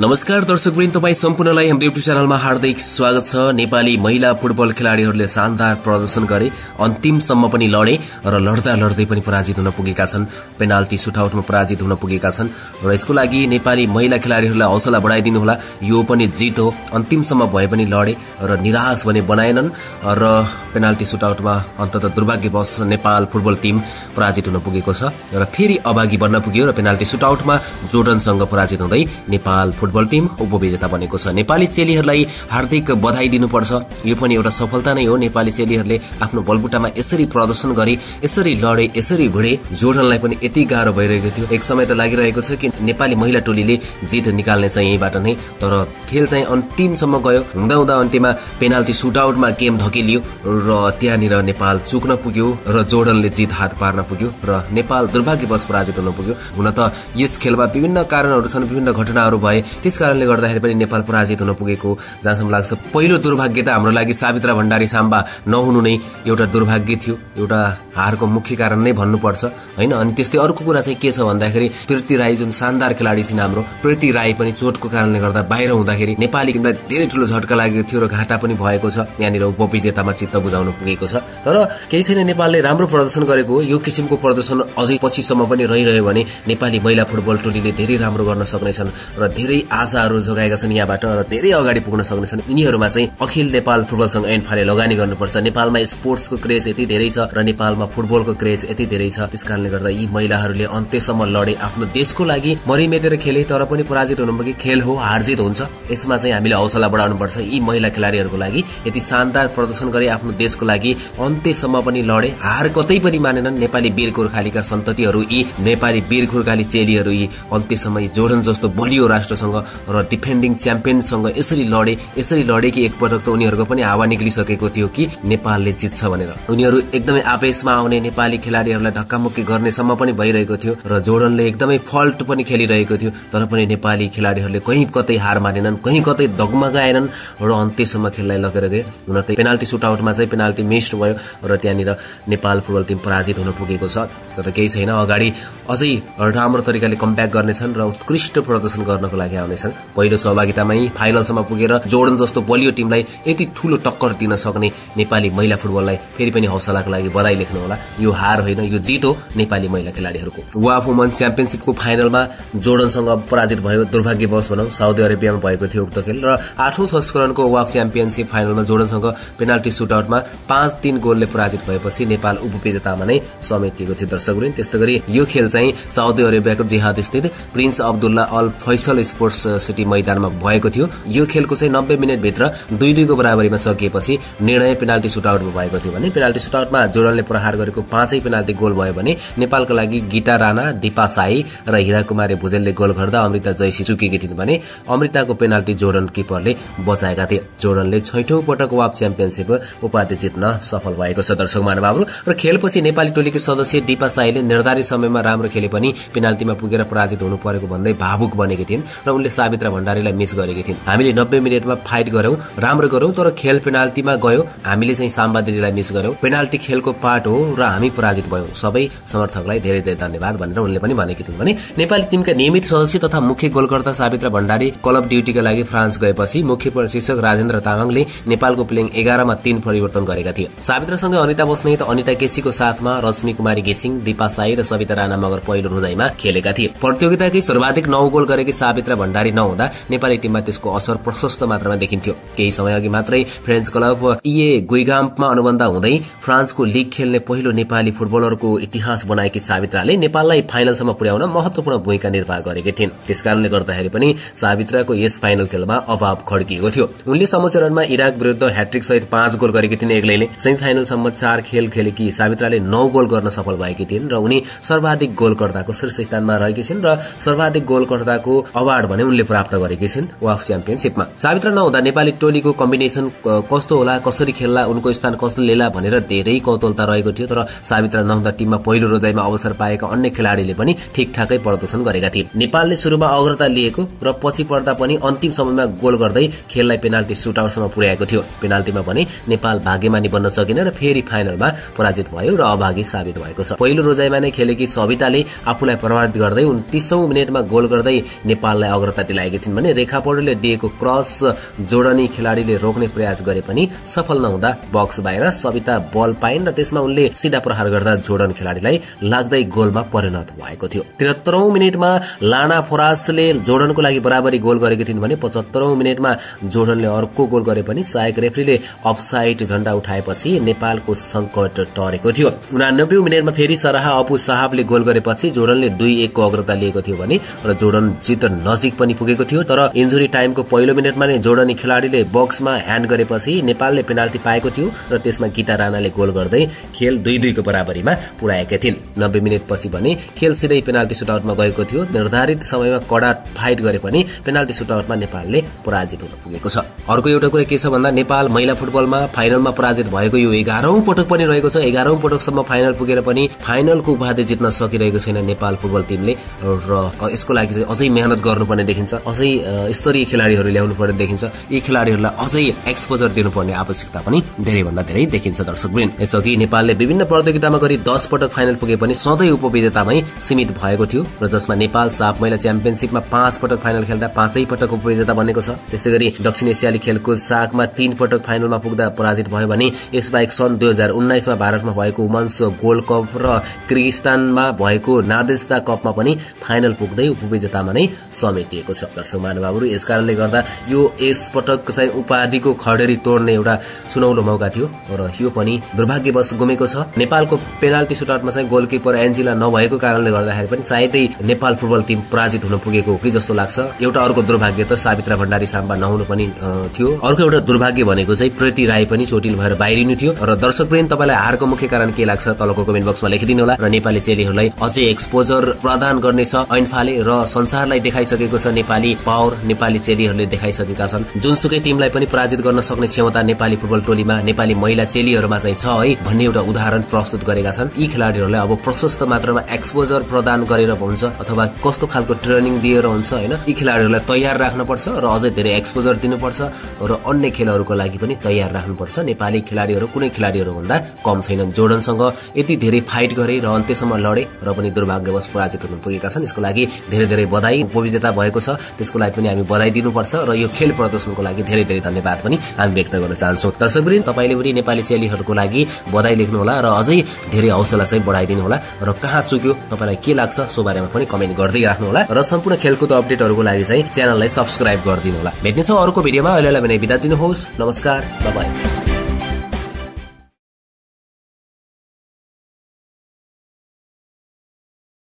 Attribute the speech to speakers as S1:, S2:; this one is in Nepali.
S1: नमस्कार दर्शकवृन्द तपाईँ सम्पूर्णलाई हाम्रो युट्युब च्यानलमा हार्दिक स्वागत छ। नेपाली महिला फुटबल खेलाड़ीहरूले शानदार प्रदर्शन गरे अन्तिमसम्म पनि लडे र लड्दा लड्दै पनि पराजित हुन पुगेका छन्। पेनाल्टी सुटआउटमा पराजित हुन पुगेका छन्। र यसको लागि नेपाली महिला खेलाड़ीहरूलाई हौसला बढाइदिनुहोला यो पनि जित हो। अन्तिमसम्म भए पनि लडे र निराश भने बनाएनन्। र पेनाल्टी सुटआउटमा अन्तत दुर्भाग्यवश नेपाल फुटबल टिम पराजित हुन पुगेको छ। र फेरि अभागी बन्न पुग्यो र पेनाल्टी सुटआउटमा जोर्डनसँग पराजित हुँदै नेपाल फुटबल टिम उपविजेता बनेको छ। नेपाली चेलीहरूलाई हार्दिक बधाई दिनुपर्छ। यो पनि एउटा सफलता नै हो। नेपाली चेलीहरूले आफ्नो बलबुटामा यसरी प्रदर्शन गरे यसरी लडे यसरी भिडे जोर्डनलाई पनि यति गाह्रो भइरहेको थियो। एक समय त लागिरहेको छ कि नेपाली महिला टोलीले जित निकाल्ने चाहिँ यहीँबाट नै तर खेल चाहिँ अन्तिमसम्म गयो। हुँदा हुँदा अन्त्यमा पेनाल्टी सुटआउटमा गेम धकेलियो र त्यहाँनिर नेपाल चुक्न पुग्यो र जोर्डनले जित हात पार्न पुग्यो र नेपाल दुर्भाग्यवश पराजित हुन पुग्यो। हुन त यस खेलमा विभिन्न कारणहरू छन् विभिन्न घटनाहरू भए त्यस कारणले गर्दाखेरि पनि नेपाल पराजित हुन पुगेको जहाँसम्म लाग्छ पहिलो दुर्भाग्य त हाम्रो लागि सावित्रा भण्डारी साम्बा नहुनु नै एउटा दुर्भाग्य थियो। एउटा हारको मुख्य कारण नै भन्नुपर्छ होइन? अनि त्यस्तै अर्को कुरा चाहिँ के छ भन्दाखेरि प्रीति राई जुन शानदार खेलाडी थिइन् हाम्रो प्रीति राई पनि चोटको कारणले गर्दा बाहिर हुँदाखेरि नेपाली टिमलाई धेरै ठुलो झट्का लागेको थियो र घाटा पनि भएको छ। यहाँनिर उपविजेतामा चित्त बुझाउन पुगेको छ। तर केही छैन नेपालले राम्रो प्रदर्शन गरेको हो। यो किसिमको प्रदर्शन अझै पछिसम्म पनि रहिरह्यो भने नेपाली महिला फुटबल टोलीले धेरै राम्रो गर्न सक्नेछन् र धेरै आशाहरू जोगाएका छन् यहाँबाट र धेरै अगाडि पुग्न सक्नेछन्। यिनीहरूमा चाहिँ अखिल नेपाल फुटबल संघ एनफाले लगानी गर्नुपर्छ। नेपालमा स्पोर्ट्सको क्रेज यति धेरै छ र नेपालमा फुटबलको क्रेज यति धेरै छ। त्यस कारणले गर्दा यी महिलाहरूले अन्त्यसम्म लडे आफ्नो देशको लागि मरिमेटेर खेले तर पनि पराजित हुनु खेल हो हारजित हुन्छ। यसमा चाहिँ हामीले हौसला बढाउनुपर्छ। यी महिला खेलाड़ीहरूको लागि यति शानदार प्रदर्शन गरे आफ्नो देशको लागि अन्त्यसम्म पनि लडे हार कतै पनि मानेनन्। नेपाली वीर गोर्खालीका सन्ततिहरू यी नेपाली वीर गोर्खाली चेलीहरू यी अन्त्यसम्म जोडन जस्तो बलियो राष्ट्रसँग र डिफेन्डिङ च्याम्पियनसँग यसरी लडे यसरी लडे कि एकपटक त उनीहरूको पनि हावा निक्लिसकेको थियो कि नेपालले जित्छ भनेर। उनीहरू एकदमै आवेशमा आउने नेपाली खेलाड़ीहरूलाई ढक्कामुक्की गर्नेसम्म पनि भइरहेको थियो र जोर्डनले एकदमै फल्ट पनि खेलिरहेको थियो तर पनि नेपाली खेलाड़ीहरूले कहीँ कतै हार मानेनन् कहीँ कतै गएनन् र अन्त्यसम्म खेललाई लगेर गए। हुन त पेनाल्टी सुटआउटमा चाहिँ पेनाल्टी मिस्ड भयो र त्यहाँनिर नेपाल फुटबल टिम पराजित हुन पुगेको छ। तर केही छैन अगाडि अझै राम्रो तरिकाले कम्ब्याक गर्नेछन् र उत्कृष्ट प्रदर्शन गर्नको लागि आउनेछन्। पहिलो सहभागितामै फाइनलसम्म पुगेर जोर्डन जस्तो बलियो टिमलाई यति ठूलो टक्कर दिन सक्ने नेपाली महिला फुटबललाई फेरि पनि हौसलाको लागि बधाई लेख्नु होला। यो हार होइन यो जित हो नेपाली महिला खेलाड़ीहरूको। वाफ वुमन च्याम्पियनसिपको फाइनलमा जोर्डनसँग पराजित भयो दुर्भाग्यवश भनौँ साउदी अरेबियामा भएको थियो उक्त खेल र आठौं संस्करणको वाफ च्याम्पियनसिप फाइनलमा जोर्डनसँग पेनाल्टी सुटआउटमा पाँच तीन गोलले पराजित भएपछि नेपाल उपविजेतामा नै समेटिएको थियो दर्शकहरू। त्यस्तै गरी यो खेल चाहिँ साउदी अरेबियाको जिहाद स्थित prince Abdullah Al Faisal sports city मैदानमा भएको थियो। यो खेलको चाहिँ नब्बे मिनटभित्र दुई दुईको बराबरीमा सकिएपछि निर्णय पेनाल्टी सुटआउटमा भएको थियो भने पेनाल्टी सुटआउटमा जोडनले प्रहार गरेको पाँचै पेनाल्टी गोल भयो भने नेपालको लागि गीता राणा दिपा साई र हिरा कुमारी भुजेलले गोल गर्दा अमृता जयसी चुकेकी थिइन् भने अमृताको पेनाल्टी जोर्डन किपरले बचाएका थिए। जोर्डनले छैठौं पटक वाप च्याम्पियनसिप उपाधि जित्न सफल भएको छ। दर्शक महानुभावहरू र खेलपछि नेपाली टोलीको सदस्य दिपा साईले निर्धारित समयमा राम्रो खेले पनि पेनाल्टीमा पुगेर पराजित हुनु परेको भन्दै भावुक बनेकी थिइन् र उनले सावित्रा भण्डारीलाई मिस गरेकी थिइन्। हामीले नब्बे मिनटमा फाइट गर्यौं राम्रो गर्यौं तर खेल पेनाल्टीमा गयो। हामीले चाहिँ साम्बा दिदीलाई मिस गर्यौं पेनाल्टी खेलको पार्ट हो र हामी पराजित भयौं। सबै समर्थकलाई धेरै धेरै धन्यवाद भनेर उनले पनि भनेकी थिइन्। भने नेपाली टिमका नियमित सदस्य तथा मुख्य गोलकर्ता सावित्रा भण्डारी क्लब ड्युटीका लागि फ्रान्स गएपछि मुख्य प्रशिक्षक राजेन्द्र तामाङले नेपालको प्लेङ एघारमा तीन परिवर्तन गरेका थिए। सावित्रासँगै अनिता बस्नेत अनिता केसीको साथमा रश्मि कुमारी गेसिङ दिपा साई र सविता राणा मगर पहिलो रोजाइमा खेलेका थिए। प्रतियोगिताकै सर्वाधिक नौ गोल गरेकी सावित्रा भण्डारी नहुँदा नेपाली टिममा त्यसको असर प्रशस्त मात्रामा देखिन्थ्यो। केही समय अघि मात्रै फ्रेन्च क्लब इए गुइगाम्पमा अनुबन्ध हुँदै फ्रान्सको लिग खेल्ने पहिलो नेपाली फुटबलरको इतिहास बनाएकी सावित्राले नेपाललाई फाइनलसम्म पुर्याउन महत्वपूर्ण भूमिका निर्वाह गरेकी थिइन्। त्यसकारणले गर्दाखेरि पनि सावित्राको यस फाइनल खेलमा अभाव खड्किएको थियो। उनले समचरणमा इराक विरूद्ध ह्याट्रिक सहित पाँच गोल गरेकी थिइन् एक्लैले। सेमी फाइनलसम्म चार खेल खेलेकी सावित्राले नौ गोल गर्न सफल भएकी थिइन् र उनी सर्वाधिक गोलकर्ताको शीर्ष स्थानमा रहेकी छिन् र सर्वाधिक गोलकर्ताको अवार्ड भने उनले प्राप्त गरेकी छिन् वाफ च्याम्पियनसिपमा। सावित्र नहुँदा नेपाली टोलीको कम्बिनेसन कस्तो होला कसरी खेल्ला उनको स्थान कसले लिएला भनेर धेरै कौतलता रहेको थियो तर सावित्र नहुँदा टिममा पहिलो रोजाइमा अवसर पाएका अन्य खेलाड़ीले पनि ठिकठाकै प्रदर्शन गरेका थिए। नेपालले शुरूमा अग्रता लिएको र पछि पर्दा पनि अन्तिम समयमा गोल गर्दै खेललाई पेनाल्टी सुटआउटसम्म पुर्याएको थियो। पेनाल्टीमा भने नेपाल भाग्यमानी बन्न सकेन र फेरि फाइनलमा पराजित भयो र अभागी साबित भएको छ। पहिलो रोजाइमा नै खेलेकी सविताले आफूलाई प्रमाणित गर्दै उन्तिसौं मिनटमा गोल गर्दै नेपाललाई अग्रता दिलाएकी थिइन् भने रेखा पौडेलले दिएको क्रस जोडनी खेलाड़ीले रोक्ने प्रयास गरे पनि सफल नहुँदा बक्स बाहिर सविता बल पाइन् र त्यसमा उनले सिधा प्रहार गर्दा जोडन खेलाड़ीलाई लाग्दै गोलमा परिणत भएको थियो। त्रिहत्तरौं मिनटमा लाना फोरासले जोडनको लागि बराबरी गोल गरेकी थिइन् भने पचहत्तरौं मिनटमा जोडनले अर्को गोल गरे पनि सहायक रेफ्रीले अफसाइड झण्डा उठाएपछि नेपालको संकट टरेको थियो। उनानब्बे मिनटमा फेरि सराहा अपु साहबले गोल गरेपछि जोडनले दुई एकको अग्रता लिएको थियो भने र जोडन जित नजिक पनि पुगेको थियो तर इन्जुरी टाइमको पहिलो मिनटमा नै जोडनी खेलाड़ीले बक्समा ह्यान्ड गरेपछि नेपालले पेनाल्टी पाएको थियो र त्यसमा गीता राणाले गोल गर्दै खेल दुई दुईको बराबरीमा पुर्याएका थिइन्। नब्बे मिनटपछि भने खेल सिधै पेनाल्टी सुटआउटमा गएको थियो। निर्धारित समयमा कडा फाइट गरे पनि पेनाल्टी सुटआउटमा नेपालले पराजित हुन पुगेको छ। अर्को एउटा कुरा के छ भन्दा नेपाल महिला फुटबलमा फाइनलमा पराजित भएको यो एघारौं पटक पनि रहेको छ। एघारौं पटकसम्म फाइनल पुगेर पनि फाइनलको उपाधि जित्न सकिरहेको छैन नेपाल फुटबल टिमले। र यसको लागि चाहिँ अझै मेहनत गर्नुपर्ने देखिन्छ। अझै स्तरीय खेलाड़ीहरू ल्याउनु पर्ने देखिन्छ। यी खेलाड़ीहरूलाई अझै एक्सपोजर दिनुपर्ने आवश्यकता पनि धेरैभन्दा धेरै देखिन्छ दर्शक वृन्द। यसअघि नेपालले विभिन्न प्रतियोगितामा गरी दस पटक फाइनल पुगे पनि सधैँ उपविजेतामै सीमित भएको थियो र जसमा नेपाल साफ महिला च्याम्पियनसिपमा पाँच पटक फाइनल खेल्दा पाँचै पटक उपविजेता बनेको छ। त्यस्तै गरी दक्षिण एसियाली खेलको सागमा तीन पटक फाइनलमा पुग्दा पराजित भयो भने यसबाहेक सन् दुई हजार उन्नाइसमा भारतमा भएको वुमन्स गोल्ड कप र किर्गिस्तानमा भएको नादेस्ता कपमा पनि फाइनल पुग्दै उपविजेतामा नै समेटिएको छ। दर्शक महानुभावहरू यस कारणले गर्दा यो यस पटक चाहिँ उपाधिको खडेरी तोड्ने एउटा सुनौलो मौका थियो र यो पनि दुर्भाग्यवश गुमेको छ। नेपालको पेनाल्टी सुटआउटमा चाहिँ गोलकिपर एन्जिला नभएको कारणले गर्दाखेरि पनि सायदै नेपाल फुटबल टिम पराजित हुन पुगेको हो कि जस्तो लाग्छ। एउटा अर्को दुर्भाग्य त सावित्रा भण्डारी साम्बा नहुनु पनि थियो। अर्को एउटा दुर्भाग्य भनेको चाहिँ प्रीति राई पनि चोटिल भएर बाहिरिनु थियो र दर्शक प्रेम तपाईँलाई हारको मुख्य कारण के लाग्छ तलको कमेन्ट बक्समा लेखिदिनु होला र नेपाली चेलीहरूलाई अझै एक्सपोजर प्रदान गर्नेछ ऐनफाले र संसारलाई देखाइसकेको छ। नेपाली पावर नेपाली चेलीहरूले देखाइसकेका छन्। जुनसुकै टिमलाई पनि पराजित गर्न सक्ने क्षमता नेपाली फुटबल टोलीमा नेपाली महिला चेलीहरूमा चाहिँ छ है भन्ने एउटा उदाहरण प्रस्तुत गरेका छन्। यी खेलाड़ीहरूलाई अब प्रशस्त मात्रामा एक्सपोजर प्रदान गरेर हुन्छ अथवा कस्तो खालको ट्रेनिङ दिएर हुन्छ होइन यी खेलाड़ीहरूलाई तयार राख्नुपर्छ र अझै धेरै एक्सपोजर दिनुपर्छ र अन्य खेलहरूको लागि पनि तयार राख्नुपर्छ। नेपाली खेलाड़ीहरू कुनै खेलाड़ीहरू भन्दा कम छैनन्। जोर्डनसँग यति धेरै फाइट गरे र अन्त्यसम्म लडे र पनि दुर्भाग्यवश पराजित हुन पुगेका छन्। यसको लागि धेरै धेरै बधाई। उपविजेता भएको छ। त्यसको लागि पनि हामी बधाई दिनुपर्छ र यो खेल प्रदर्शनको लागि धेरै धेरै धन्यवाद पनि हामी व्यक्त गर्न चाहन्छौँ। दर्शकवृन्द तपाईँले पनि नेपाली चेलीहरूको लागि बधाई लेख्नुहोला र अझै धेरै हौसला चाहिँ बढाइदिनु होला र कहाँ चुक्यो तपाईँलाई के लाग्छ सो बारेमा पनि कमेन्ट गर्दै राख्नुहोला। र सम्पूर्ण खेलकुद अपडेटहरूको लागि चाहिँ च्यानललाई सब्सक्राइब गरिदिनु होला भेट्नेछौँ अर्को भिडियोमा। भने बिदा दिनुहोस्। नमस्कार। बाई